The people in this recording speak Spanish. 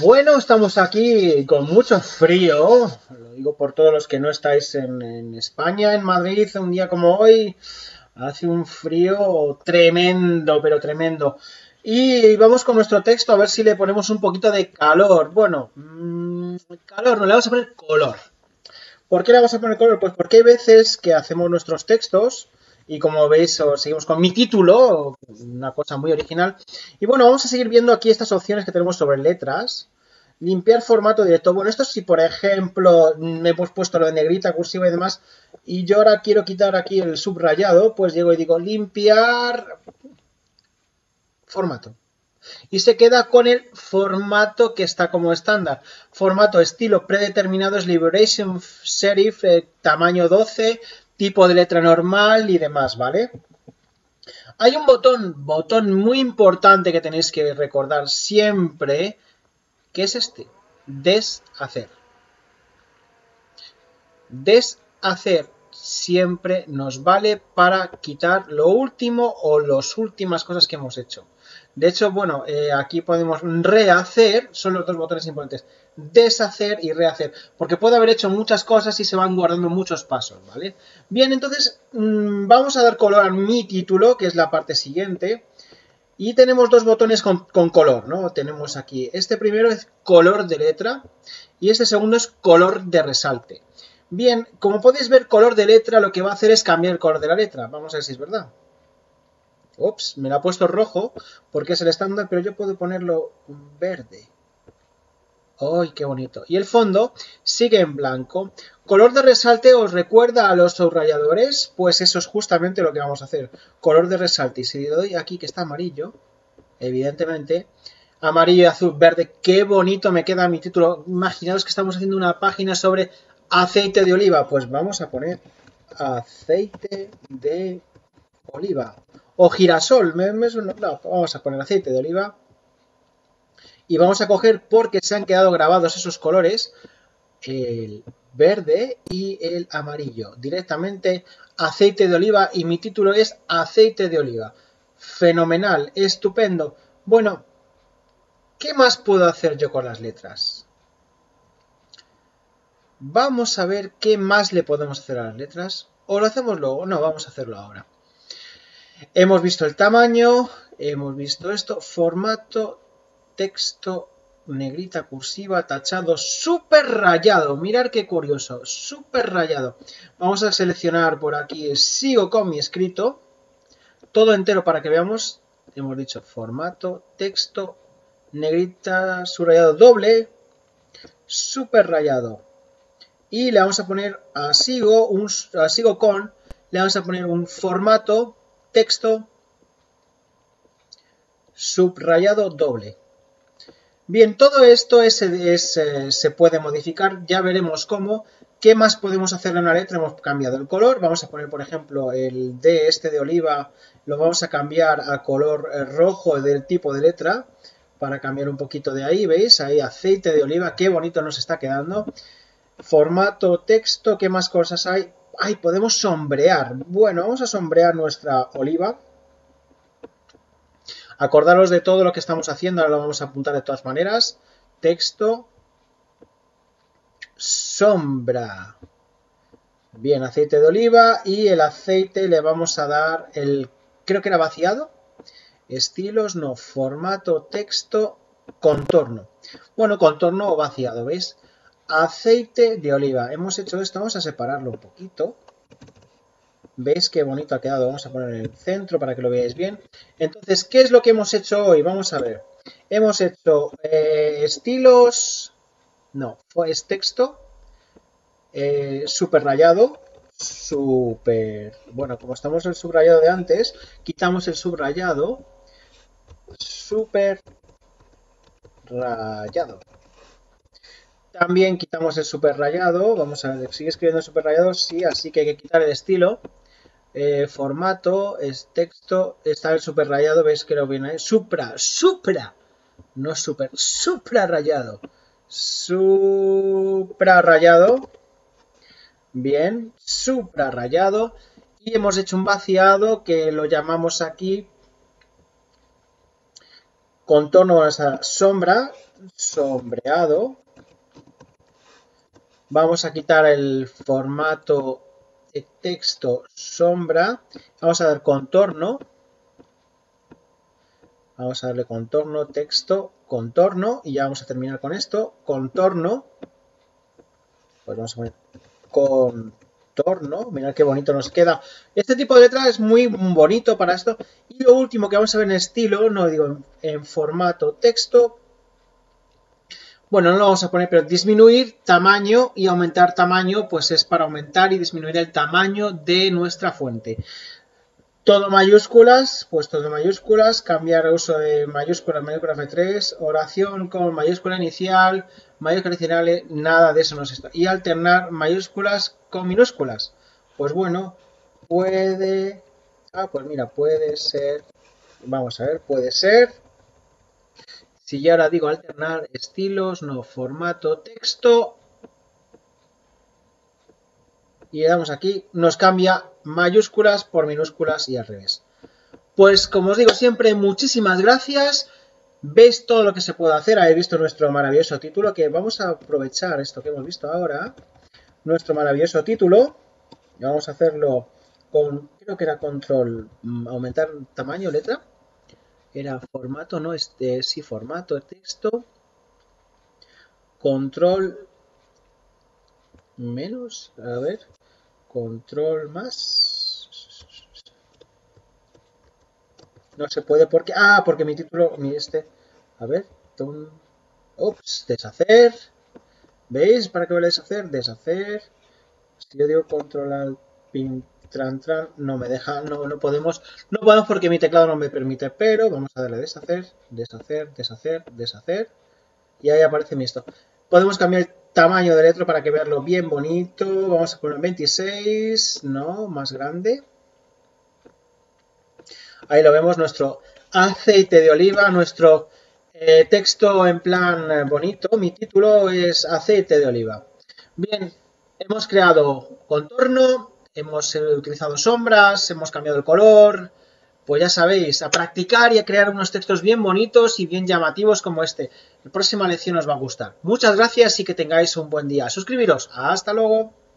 Bueno, estamos aquí con mucho frío, lo digo por todos los que no estáis en, España, en Madrid, un día como hoy, hace un frío tremendo, pero tremendo. Y vamos con nuestro texto a ver si le ponemos un poquito de calor. Bueno, mm, calor, no le vamos a poner color. ¿Por qué le vamos a poner color? Pues porque hay veces que hacemos nuestros textos y como veis, seguimos con mi título, una cosa muy original. Y bueno, vamos a seguir viendo aquí estas opciones que tenemos sobre letras. Limpiar formato directo. Bueno, esto si por ejemplo me hemos puesto lo de negrita, cursiva y demás, y yo ahora quiero quitar aquí el subrayado, pues llego y digo limpiar formato. Y se queda con el formato que está como estándar. Formato estilo predeterminado es Liberation Serif, eh, tamaño 12, tipo de letra normal y demás, ¿vale? Hay un botón, botón muy importante que tenéis que recordar siempre, que es este, deshacer. Deshacer siempre nos vale para quitar lo último o las últimas cosas que hemos hecho. De hecho, bueno, eh, aquí podemos rehacer, son los dos botones importantes, deshacer y rehacer, porque puede haber hecho muchas cosas y se van guardando muchos pasos, ¿vale? Bien, entonces mm, vamos a dar color a mi título, que es la parte siguiente, y tenemos dos botones con, con color, ¿no? Tenemos aquí, este primero es color de letra y este segundo es color de resalte. Bien, como podéis ver, color de letra lo que va a hacer es cambiar el color de la letra. Vamos a ver si es verdad. Ups, me lo ha puesto rojo porque es el estándar, pero yo puedo ponerlo verde. ¡Ay, qué bonito! Y el fondo sigue en blanco. Color de resalte os recuerda a los subrayadores, pues eso es justamente lo que vamos a hacer. Color de resalte. Y si le doy aquí que está amarillo, evidentemente, amarillo, azul, verde, qué bonito me queda mi título. Imaginaos que estamos haciendo una página sobre aceite de oliva. Pues vamos a poner aceite de oliva o girasol. Me, vamos a poner aceite de oliva. Y vamos a coger, porque se han quedado grabados esos colores, el verde y el amarillo. Directamente aceite de oliva y mi título es aceite de oliva. Fenomenal, estupendo. Bueno, ¿qué más puedo hacer yo con las letras? Vamos a ver qué más le podemos hacer a las letras. ¿O lo hacemos luego? No, vamos a hacerlo ahora. Hemos visto el tamaño, hemos visto esto, formato, texto, negrita, cursiva, tachado, súper rayado. Mirar qué curioso, súper rayado. Vamos a seleccionar por aquí, sigo con mi escrito, todo entero para que veamos. Hemos dicho formato, texto, negrita, subrayado doble, súper rayado. Y le vamos a poner a sigo, un, a sigo con, le vamos a poner un formato texto subrayado doble. Bien, todo esto es, eh, se puede modificar, ya veremos cómo. ¿Qué más podemos hacer en una letra? Hemos cambiado el color, vamos a poner por ejemplo el D este de oliva, lo vamos a cambiar a color eh, rojo del tipo de letra, para cambiar un poquito de ahí, ¿veis? Ahí aceite de oliva, qué bonito nos está quedando. Formato texto, ¿qué más cosas hay? ¡Ay! Podemos sombrear. Bueno, vamos a sombrear nuestra oliva. Acordaros de todo lo que estamos haciendo, ahora lo vamos a apuntar de todas maneras. Texto. Sombra. Bien, aceite de oliva y el aceite le vamos a dar el, creo que era vaciado. Estilos, no, formato, texto, contorno. Bueno, contorno o vaciado, ¿veis? Aceite de oliva. Hemos hecho esto, vamos a separarlo un poquito. ¿Veis qué bonito ha quedado? Vamos a poner en el centro para que lo veáis bien. Entonces, ¿qué es lo que hemos hecho hoy? Vamos a ver. Hemos hecho eh, estilos... No, es texto. Eh, super rayado. Super... Bueno, como estamos en el subrayado de antes, quitamos el subrayado. Super rayado. También quitamos el subrayado. Vamos a ver, ¿sigue escribiendo el subrayado? Sí, así que hay que quitar el estilo. Eh, formato, es texto, está el subrayado, veis que lo viene ahí. Supra, supra, no super, suprarrayado. Suprarrayado. Bien, suprarrayado. Y hemos hecho un vaciado que lo llamamos aquí contorno a sombra sombreado. Vamos a quitar el formato de texto sombra. Vamos a dar contorno. Vamos a darle contorno, texto, contorno. Y ya vamos a terminar con esto. Contorno. Pues vamos a poner contorno. Mirad qué bonito nos queda. Este tipo de letra es muy bonito para esto. Y lo último que vamos a ver en estilo, no digo en formato texto, bueno, no lo vamos a poner, pero disminuir tamaño y aumentar tamaño, pues es para aumentar y disminuir el tamaño de nuestra fuente. Todo mayúsculas, pues todo mayúsculas, cambiar el uso de mayúsculas, mayúsculas F3, oración con mayúscula inicial, mayúscula inicial, nada de eso nos está. Y alternar mayúsculas con minúsculas. Pues bueno, puede... Ah, pues mira, puede ser... Vamos a ver, puede ser si yo ahora digo alternar estilos, no formato, texto, y le damos aquí, nos cambia mayúsculas por minúsculas y al revés. Pues como os digo siempre, muchísimas gracias. Veis todo lo que se puede hacer. Habéis visto nuestro maravilloso título, que vamos a aprovechar esto que hemos visto ahora. Nuestro maravilloso título. Y vamos a hacerlo con, creo que era control, mm, aumentar tamaño, letra era formato, no, este, sí, formato texto, control menos, a ver, control más, no se puede porque, ah, porque mi título, mi este, a ver, ups, deshacer, ¿veis? ¿Para qué voy a deshacer? Deshacer, si yo digo control al pin tran, tran, no me deja, no, no podemos, no podemos porque mi teclado no me permite, pero vamos a darle deshacer, deshacer, deshacer, deshacer, y ahí aparece mi esto. Podemos cambiar el tamaño del letra para que veanlo bien bonito, vamos a poner 26, no, más grande. Ahí lo vemos, nuestro aceite de oliva, nuestro eh, texto en plan eh, bonito, mi título es aceite de oliva. Bien, hemos creado contorno, hemos eh, utilizado sombras, hemos cambiado el color, pues ya sabéis, a practicar y a crear unos textos bien bonitos y bien llamativos como este. La próxima lección os va a gustar. Muchas gracias y que tengáis un buen día. Suscribiros. Hasta luego.